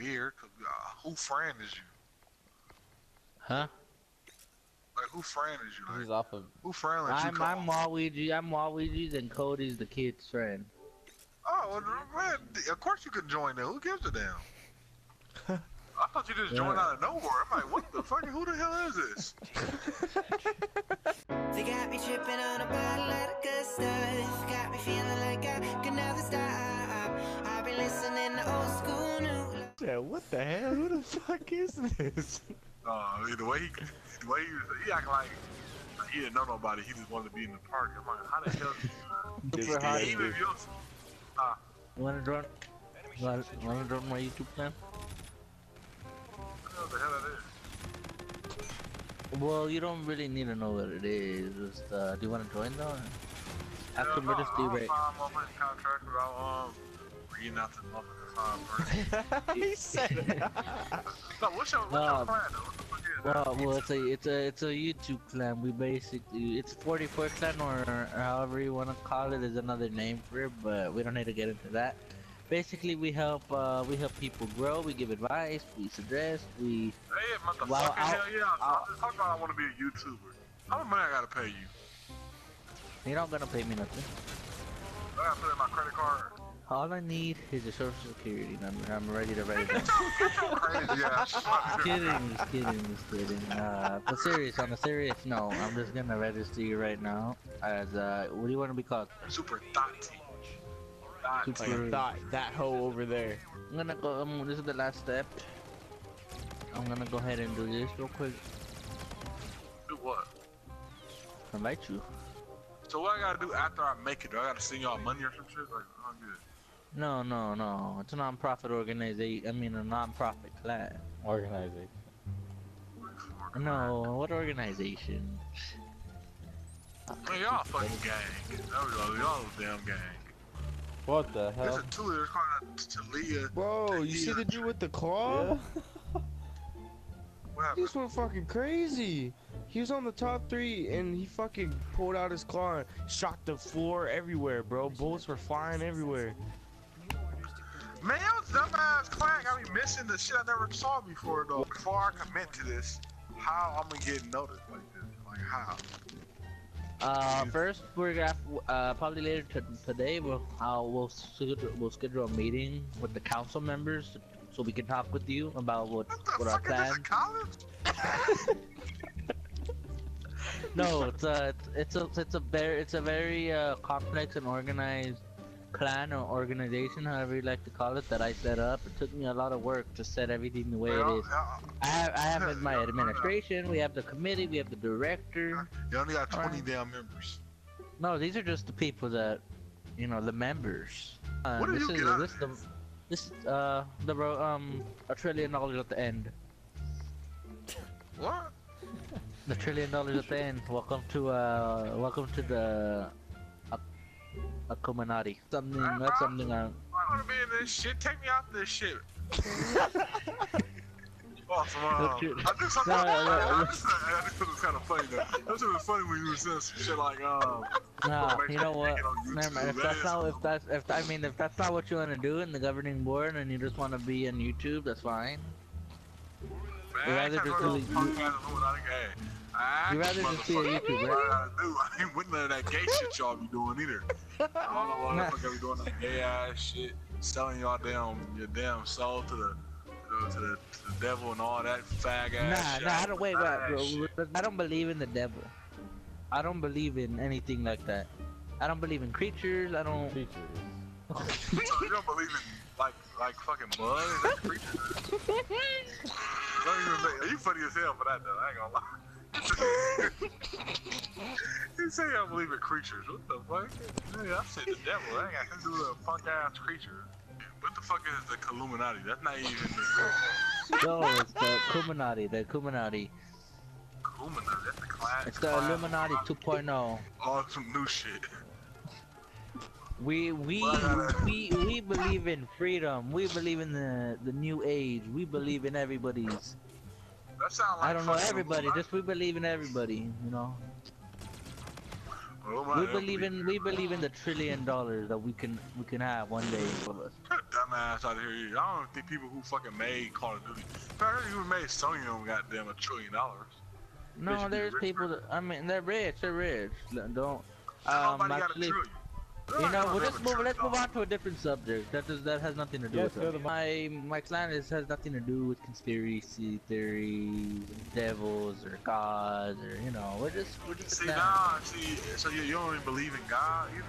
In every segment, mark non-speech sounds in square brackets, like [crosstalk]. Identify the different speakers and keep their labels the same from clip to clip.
Speaker 1: weird. 'cause, uh, who friend is you?
Speaker 2: Huh?
Speaker 1: Like who friend is you? Like
Speaker 3: He's off of.
Speaker 1: who friend is you
Speaker 2: I'm
Speaker 1: call?
Speaker 2: I'm Rauigi. I'm Rauigi's and Cody's the kid's friend.
Speaker 1: Oh well, man, of course you could join them. Who gives a damn? [laughs] I thought you just joined
Speaker 2: Yeah.
Speaker 1: out of nowhere. I'm like, what the fuck? Who the hell is this? [laughs]
Speaker 4: They got me tripping on a bottle of good stuff. Got me feeling like I could never stop.
Speaker 5: What the hell? Who the fuck is this?
Speaker 1: Uh, the way he, the way he, was, he acting like he didn't know nobody. He just wanted to be in the park. I'm like, how the hell? Did
Speaker 2: Super hot.
Speaker 1: you, even if you,
Speaker 2: You wanna join? You wanna, you wanna join my YouTube plan?
Speaker 1: what the hell that is?
Speaker 2: Well, you don't really need to know what it is. Just, uh, do you wanna join though? After
Speaker 1: Yeah,
Speaker 2: we just do
Speaker 1: no. I'm fine, I'm contract without um reading out the motherfucking [laughs] fine
Speaker 5: he said it.
Speaker 1: No, [laughs] what's your, what's
Speaker 2: No.
Speaker 1: your plan? What the fuck is?
Speaker 2: Well, well, it's a it's a it's a YouTube clan. We basically it's 44 clan or, or however you want to call it is another name for it, but we don't need to get into that. Basically, we help uh we help people grow. We give advice. We suggest. We
Speaker 1: Hey, motherfucker,
Speaker 2: Well,
Speaker 1: hell yeah.
Speaker 2: I'll-
Speaker 1: I'm just talking about I want to be a YouTuber. How much money I gotta pay you?
Speaker 2: you're not gonna pay me nothing.
Speaker 1: I gotta put in my credit card.
Speaker 2: All I need is a social security number. I'm ready to write it
Speaker 1: Get
Speaker 2: down.
Speaker 1: your, [laughs] get crazy ass. [laughs]
Speaker 2: Kidding, just kidding, just kidding. Uh, but serious, on a serious note, I'm just gonna register you right now as uh, what do you want to be called?
Speaker 1: Super Thotty. Super
Speaker 5: Like I thought that hoe over there.
Speaker 2: I'm gonna go. Um, this is the last step. I'm gonna go ahead and do this real quick.
Speaker 1: Do what?
Speaker 2: Invite you.
Speaker 1: So what I gotta do after I make it? Do I gotta send y'all money or some shit? Like, oh, good.
Speaker 2: No, no, no. It's a non-profit organization. I mean, a non-profit class.
Speaker 3: Organizing.
Speaker 2: No, what organization?
Speaker 1: Man, y'all fucking gang. There we go. Y'all damn gang.
Speaker 3: What the
Speaker 1: There's
Speaker 3: hell?
Speaker 1: a two there's called Talia.
Speaker 5: Bro, you see the dude with the claw? [laughs]
Speaker 1: What
Speaker 5: He just went fucking crazy. He was on the top three and he fucking pulled out his claw and shot the floor everywhere, bro. Bullets were flying everywhere.
Speaker 1: Man, your dumbass clan got me missing the shit I never saw before though. Before I commit to this, how I'm gonna get noticed like this? Like how?
Speaker 2: Uh, first we're gonna uh probably later t- today we'll uh, we'll schedule, we'll schedule a meeting with the council members so we can talk with you about what
Speaker 1: What
Speaker 2: what our
Speaker 1: fuck is this?
Speaker 2: plans.
Speaker 1: A? [laughs]
Speaker 2: No, it's a it's a it's a very it's a very uh, complex and organized clan or organization, however you like to call it, that I set up. It took me a lot of work to set everything the way it
Speaker 1: Y'all-
Speaker 2: I have I have my administration, we have the committee, we have the director.
Speaker 1: You only got 20
Speaker 2: Alright.
Speaker 1: damn members.
Speaker 2: No, these are just the people that, you know, the members. Uh,
Speaker 1: What
Speaker 2: this
Speaker 1: you
Speaker 2: is this the
Speaker 1: this?
Speaker 2: uh the um a trillion dollars at the end.
Speaker 1: What?
Speaker 2: The trillion dollars at the end. Welcome to uh welcome to the a Illuminati. Something
Speaker 1: Alright,
Speaker 2: that's
Speaker 1: bro.
Speaker 2: something I
Speaker 1: I wanna be in this shit. Take me out this shit. [laughs] Awesome. Uh, I think something.
Speaker 2: No, no, no,
Speaker 1: I
Speaker 2: no.
Speaker 1: just I just thought it was kind of funny though. That shit was funny when you were saying some shit like, um,
Speaker 2: Nah, you know what?
Speaker 1: make
Speaker 2: Never mind. If
Speaker 1: YouTube.
Speaker 2: that's not, if that's, if I mean, if that's not what you want to do in the governing board, and you just want to be on YouTube, that's fine.
Speaker 1: Man,
Speaker 2: You'd
Speaker 1: I ain't
Speaker 2: rather
Speaker 1: trying
Speaker 2: just
Speaker 1: to go
Speaker 2: do-
Speaker 1: to punk ass road. I think, hey, I
Speaker 2: You'd
Speaker 1: ain't
Speaker 2: rather just be a. YouTuber,
Speaker 1: What I do? I ain't with none of that gay shit y'all be doing either. [laughs] I don't know why the fuck I be doing that gay ass shit, selling y'all damn your damn soul to the to the, to the, devil and all that fag ass
Speaker 2: Nah,
Speaker 1: shit.
Speaker 2: nah, I don't wait, wait, bro. I don't believe in the devil. I don't believe in anything like that. I don't believe in creatures. I don't.
Speaker 3: Creatures.
Speaker 1: So you don't believe in like like fucking blood and that creature? [laughs] don't even make, you funny as hell for that though. I ain't gonna lie. He say I believe in creatures. What the fuck? Yeah, I said the devil. I ain't got nothing to do with a punk ass creature. What the fuck is the Illuminati? That's not even the
Speaker 2: No, it's the Illuminati. The Illuminati.
Speaker 1: Illuminati. That's the class.
Speaker 2: It's the. Illuminati 2.0.
Speaker 1: All some new shit.
Speaker 2: We we we we believe in freedom. We believe in the the new age. We believe in everybody's.
Speaker 1: That sound like
Speaker 2: I don't know everybody. Just we believe in everybody. You know. We believe in we believe in the trillion dollars that we can we can have one day for us.
Speaker 1: Dumbass out of here. I don't think people who fucking made Call of Duty. Heard who made Sony got them goddamn a trillion dollars.
Speaker 2: No, there's people that I mean they're rich. They're rich. Don't.
Speaker 1: Nobody
Speaker 2: Um,
Speaker 1: got a trillion.
Speaker 2: You know, we'll just move. Let's move on to a different subject. That does that has nothing to do
Speaker 3: Yeah,
Speaker 2: with it. My my clan is has nothing to do with conspiracy theories, devils or gods or you know. We're just we're just
Speaker 1: See,
Speaker 2: clan.
Speaker 1: nah, see, so you, you don't even believe in God either?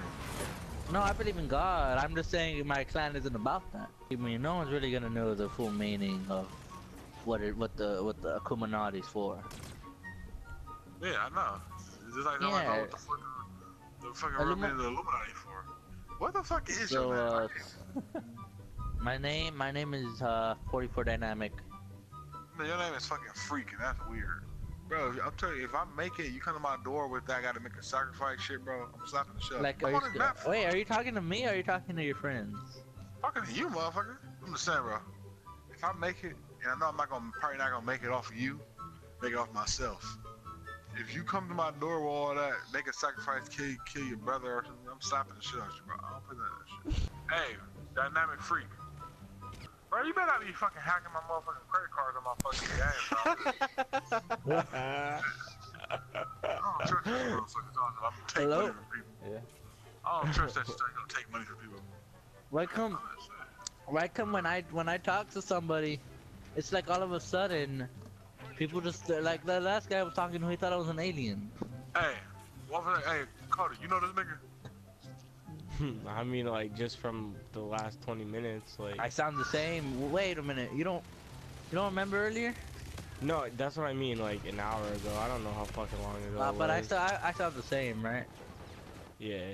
Speaker 2: No, I believe in God. I'm just saying my clan isn't about that. I mean, no one's really gonna know the full meaning of what it, what the, what the Illuminati's for.
Speaker 1: Yeah, I know. It's just like somebody
Speaker 2: Yeah.
Speaker 1: know what the fuck the fucking
Speaker 2: Illumi-
Speaker 1: the Illuminati for. What the fuck is
Speaker 2: So,
Speaker 1: your name?
Speaker 2: uh, [laughs] my name, my name is uh, 44 Dynamic.
Speaker 1: Man, your name is fucking freak, and that's weird. Bro, I'm telling you, if I make it, you come to my door with that, I gotta make a sacrifice shit, bro. I'm slapping the shit.
Speaker 2: Like,
Speaker 1: I'm
Speaker 2: are you,
Speaker 1: this map for
Speaker 2: wait, are you talking to me or are you talking to your friends?
Speaker 1: Talking to you, motherfucker. I'm just saying, bro. If I make it, and I know I'm not gonna probably not gonna make it off of you, make it off myself. If you come to my door with all that, make a sacrifice, kill kill your brother or something, I'm slapping the shit out you, bro. I don't put that shit. hey, dynamic freak. Bro, you better not be fucking hacking my motherfucking credit cards on my fucking game, bro. [laughs] I don't trust that motherfucking talking. I'm gonna take
Speaker 2: Hello?
Speaker 1: money from people.
Speaker 3: Yeah.
Speaker 1: I don't trust that shit. I'm gonna take money from people.
Speaker 2: Why come,
Speaker 1: I'm just saying.
Speaker 2: why come when I when I talk to somebody, it's like all of a sudden, people just like the last guy was talking to, he thought I was an alien.
Speaker 1: Hey, what was? Hey, Carter, you know this nigga? [laughs]
Speaker 5: I mean, like just from the last 20 minutes, like.
Speaker 2: I sound the same. Wait a minute, you don't, you don't remember earlier?
Speaker 5: No, that's what I mean. Like an hour ago. I don't know how fucking long ago.
Speaker 2: Uh,
Speaker 5: it
Speaker 2: but I
Speaker 5: was.
Speaker 2: still, I, I sound the same, right?
Speaker 5: Yeah.